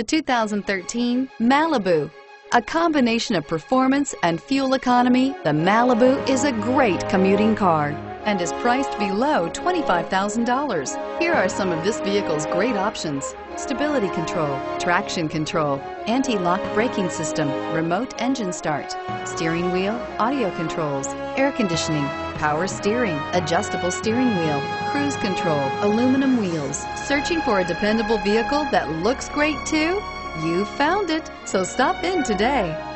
The 2013 Malibu. A combination of performance and fuel economy, the Malibu is a great commuting car and is priced below $25,000. Here are some of this vehicle's great options. Stability control, traction control, anti-lock braking system, remote engine start, steering wheel, audio controls, air conditioning, power steering, adjustable steering wheel, cruise control, aluminum wheels. Searching for a dependable vehicle that looks great too? You found it, so stop in today.